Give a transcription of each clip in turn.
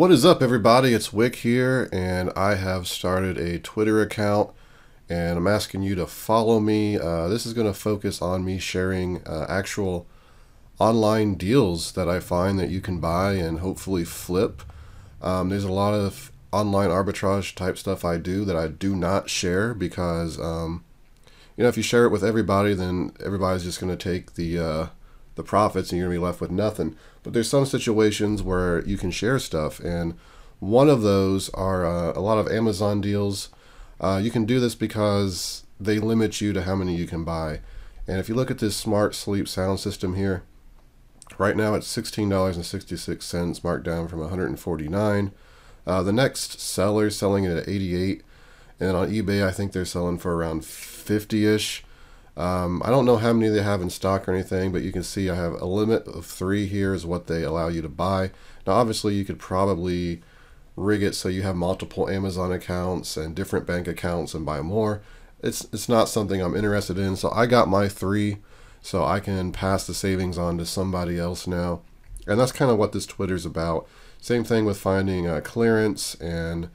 What is up, everybody? It's Wick here, and I have started a Twitter account, and I'm asking you to follow me. Uh, this is going to focus on me sharing uh, actual online deals that I find that you can buy and hopefully flip. Um, there's a lot of online arbitrage type stuff I do that I do not share because, um, you know, if you share it with everybody, then everybody's just going to take the uh, the profits and you're going to be left with nothing. But there's some situations where you can share stuff, and one of those are uh, a lot of Amazon deals. Uh, you can do this because they limit you to how many you can buy. And if you look at this smart sleep sound system here, right now it's $16.66, marked down from 149 uh, The next seller selling it at 88 and on eBay I think they're selling for around 50-ish. Um, I don't know how many they have in stock or anything, but you can see I have a limit of three here is what they allow you to buy. Now, obviously, you could probably rig it so you have multiple Amazon accounts and different bank accounts and buy more. It's it's not something I'm interested in. So I got my three, so I can pass the savings on to somebody else now, and that's kind of what this Twitter's about. Same thing with finding uh, clearance and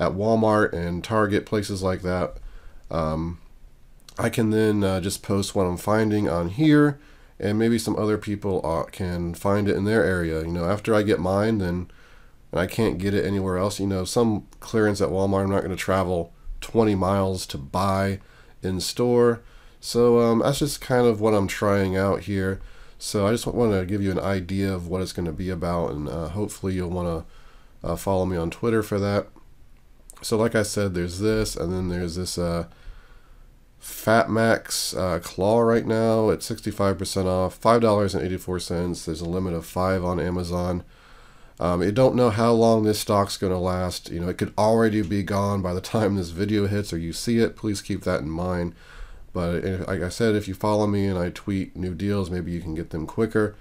at Walmart and Target places like that. Um, I can then uh, just post what I'm finding on here and maybe some other people uh, can find it in their area. You know, after I get mine, then and I can't get it anywhere else. You know, some clearance at Walmart, I'm not going to travel 20 miles to buy in store. So um, that's just kind of what I'm trying out here. So I just want to give you an idea of what it's going to be about, and uh, hopefully you'll want to uh, follow me on Twitter for that. So like I said, there's this, and then there's this uh, Fatmax uh, Claw right now at 65% off, $5.84. There's a limit of five on Amazon. Um, you don't know how long this stock's going to last. You know, it could already be gone by the time this video hits or you see it. Please keep that in mind. But if, like I said, if you follow me and I tweet new deals, maybe you can get them quicker.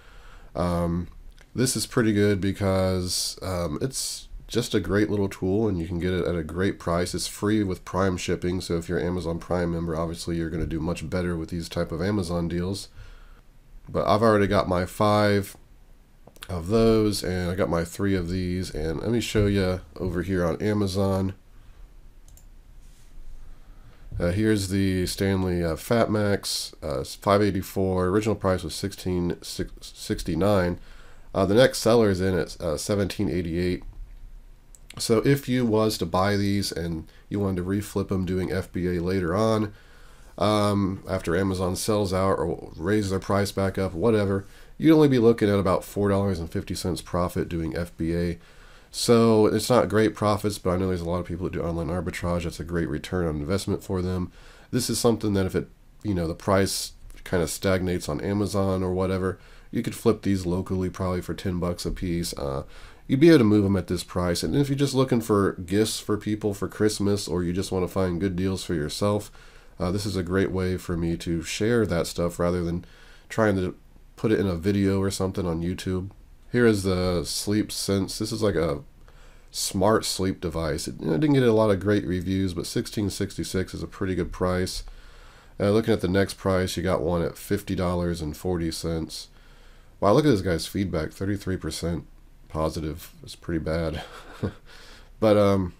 Um, this is pretty good because um, it's just a great little tool and you can get it at a great price. It's free with Prime shipping, so if you're an Amazon Prime member, obviously you're going to do much better with these type of Amazon deals. But I've already got my five of those and I got my three of these and let me show you over here on Amazon. Uh, here's the Stanley uh, Fatmax, uh, 584. Original price was 1669. Uh, the next seller is in at 1788. So if you was to buy these and you wanted to reflip them doing FBA later on, um, after Amazon sells out or raises their price back up, whatever, you'd only be looking at about $4.50 profit doing FBA. So it's not great profits, but I know there's a lot of people that do online arbitrage. That's a great return on investment for them. This is something that if it, you know, the price kind of stagnates on Amazon or whatever, you could flip these locally probably for 10 bucks a piece. Uh, you'd be able to move them at this price. And if you're just looking for gifts for people for Christmas or you just want to find good deals for yourself, uh, this is a great way for me to share that stuff rather than trying to put it in a video or something on YouTube. Here is the Sleep Sense. This is like a smart sleep device. It, you know, didn't get a lot of great reviews, but 1666 is a pretty good price. Uh, looking at the next price, you got one at $50.40. Wow, look at this guy's feedback, 33% positive is pretty bad. but um,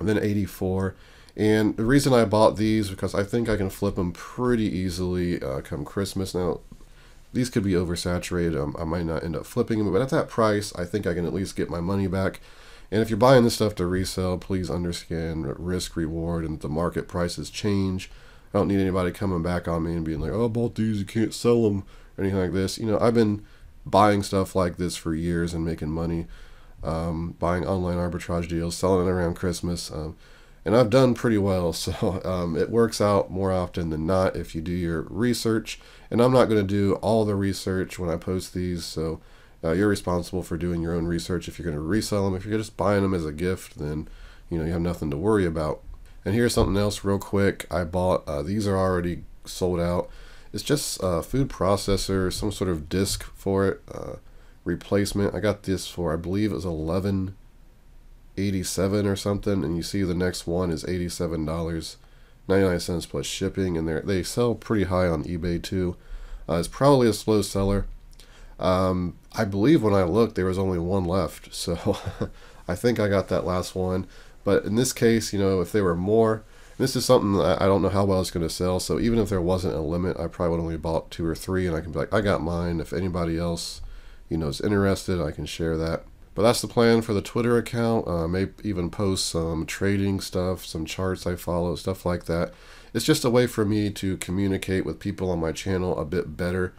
then 84. And the reason I bought these because I think I can flip them pretty easily uh, come Christmas. Now, these could be oversaturated. Um, I might not end up flipping them, but at that price, I think I can at least get my money back. And if you're buying this stuff to resell, please understand risk reward and the market prices change. I don't need anybody coming back on me and being like, "Oh, I bought these, you can't sell them," or anything like this. You know, I've been buying stuff like this for years and making money, um, buying online arbitrage deals, selling it around Christmas. Um, and I've done pretty well, so um, it works out more often than not if you do your research. And I'm not going to do all the research when I post these, so uh, you're responsible for doing your own research. If you're going to resell them, if you're just buying them as a gift, then you know you have nothing to worry about. And here's something else, real quick. I bought uh, these are already sold out. It's just a food processor, some sort of disc for it, uh, replacement. I got this for, I believe it was 11 87 or something, and you see the next one is $87, 99 cents plus shipping, and they they sell pretty high on eBay too. Uh, it's probably a slow seller. Um, I believe when I looked, there was only one left. So I think I got that last one. But in this case, you know, if there were more, this is something I don't know how well it's going to sell. So even if there wasn't a limit, I probably would only bought two or three, and I can be like, I got mine. If anybody else, you know, is interested, I can share that. But that's the plan for the Twitter account. Uh, I may even post some trading stuff, some charts I follow, stuff like that. It's just a way for me to communicate with people on my channel a bit better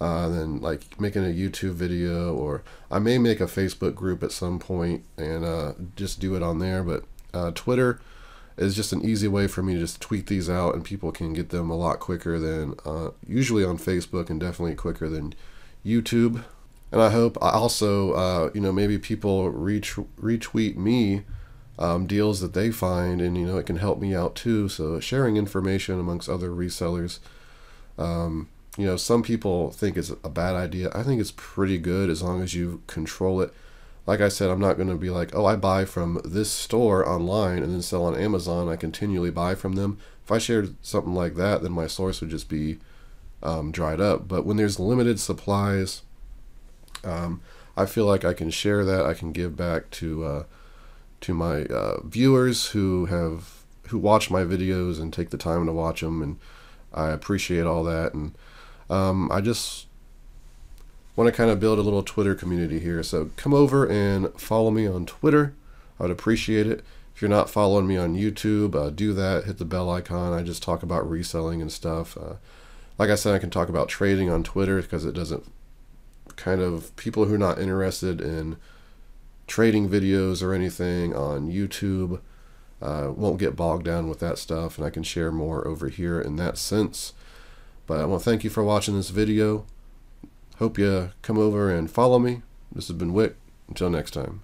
uh, than like making a YouTube video, or I may make a Facebook group at some point and uh, just do it on there. But uh, Twitter is just an easy way for me to just tweet these out, and people can get them a lot quicker than uh, usually on Facebook, and definitely quicker than YouTube. And I hope I also, uh, you know, maybe people retweet me um, deals that they find, and you know, it can help me out too. So sharing information amongst other resellers. Um, you know, some people think it's a bad idea. I think it's pretty good as long as you control it. Like I said, I'm not going to be like, oh, I buy from this store online and then sell on Amazon. I continually buy from them. If I shared something like that, then my source would just be um, dried up. But when there's limited supplies, um, I feel like I can share that. I can give back to uh, to my uh, viewers who have who watch my videos and take the time to watch them, and I appreciate all that. And um, I just want to kind of build a little Twitter community here. So come over and follow me on Twitter. I would appreciate it. If you're not following me on YouTube, uh, do that. Hit the bell icon. I just talk about reselling and stuff. Uh, like I said, I can talk about trading on Twitter because it doesn't kind of people who are not interested in trading videos or anything on YouTube uh, won't get bogged down with that stuff, and I can share more over here in that sense. But I want to thank you for watching this video. Hope you come over and follow me. This has been Wick. Until next time.